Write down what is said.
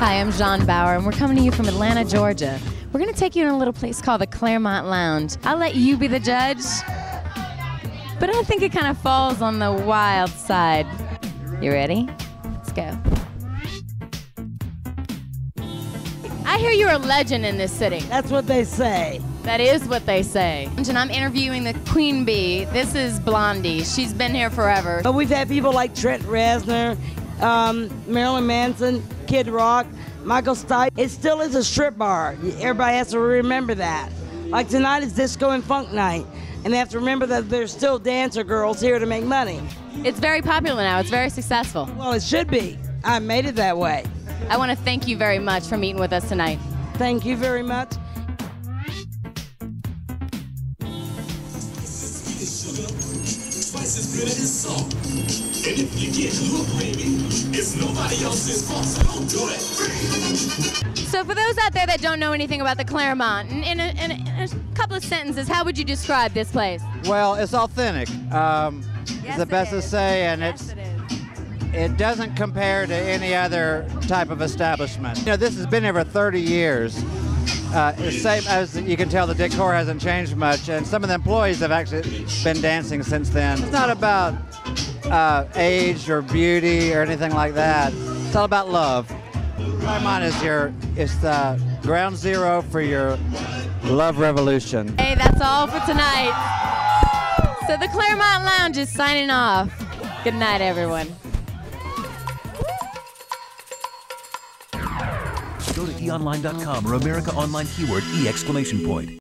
Hi, I'm Jeanne Bauer, and we're coming to you from Atlanta, Georgia. We're going to take you in a little place called the Clermont Lounge. I'll let you be the judge, but I think it kind of falls on the wild side. You ready? Let's go. I hear you're a legend in this city. That's what they say. That is what they say. And I'm interviewing the Queen Bee. This is Blondie. She's been here forever. But we've had people like Trent Reznor, um, Marilyn Manson, Kid Rock, Michael Stipe. It still is a strip bar. Everybody has to remember that. Like tonight is disco and funk night. And they have to remember that there's still dancer girls here to make money. It's very popular now. It's very successful. Well, it should be. I made it that way. I want to thank you very much for meeting with us tonight. Thank you very much. Twice as good as salt. And if you get hooked, baby, it's nobody else's fault, so don't do it. So, for those out there that don't know anything about the Clermont, in, in, a, in, a, in a couple of sentences, how would you describe this place? Well, it's authentic. Um, Yes, it's the it best to say, and Yes, it's it is. it doesn't compare to any other type of establishment. You know, this has been here for 30 years. Uh, the same as you can tell, the decor hasn't changed much, and some of the employees have actually been dancing since then. It's not about uh, age or beauty or anything like that. It's all about love. Clermont is your it's the ground zero for your love revolution. Hey, that's all for tonight. So, the Clermont Lounge is signing off. Good night, everyone. Go to eonline.com or America Online keyword E exclamation point.